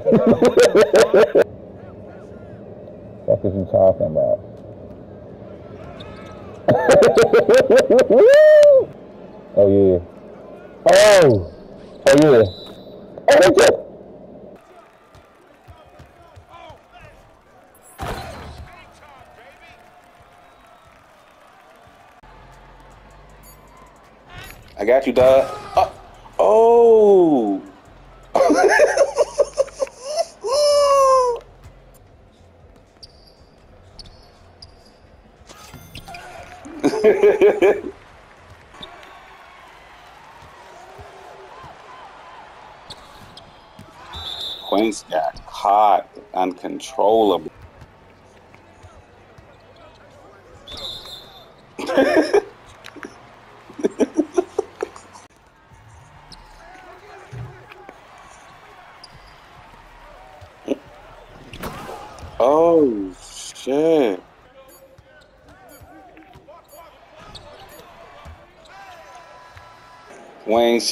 What is you talking about? oh yeah. Oh. Oh yeah. Oh, that's it. I got you, dog. Uh, oh. Quince got caught uncontrollably. oh shit. Wayne. This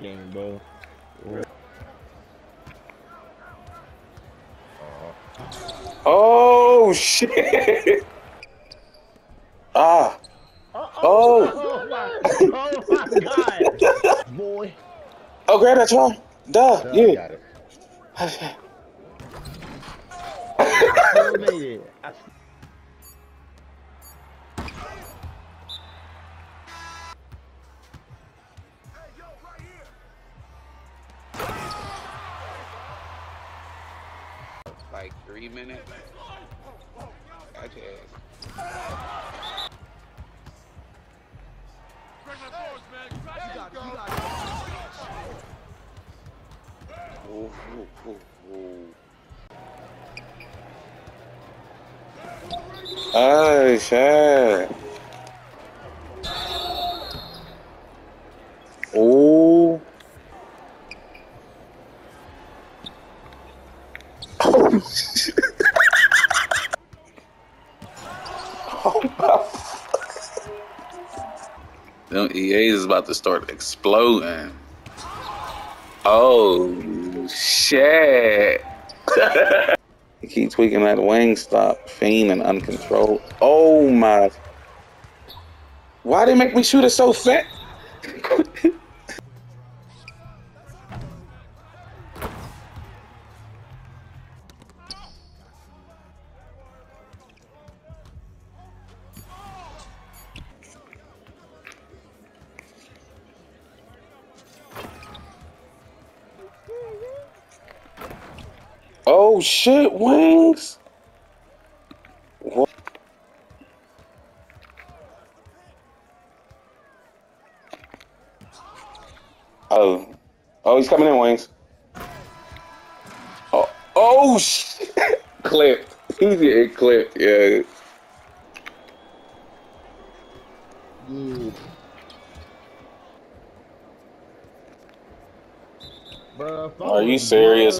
game, bro. Oh shit. Ah. Oh. Oh my, oh my god. Boy. Oh, grab that try. Duh. Duh, I Yeah. got it. Still made it. I, Like three minutes. Got your ass. Ooh. Oh shit. Ooh. Oh shit. Oh my. Them EAs is about to start exploding. Oh shit. he keep tweaking that wing stop, fiend and uncontrolled. Oh my. Why they make me shoot it so fat? Oh shit, wings. What? Oh, oh, he's coming in, wings. Oh, oh shit, clipped. He's getting clipped. Yeah. yeah. Are you serious?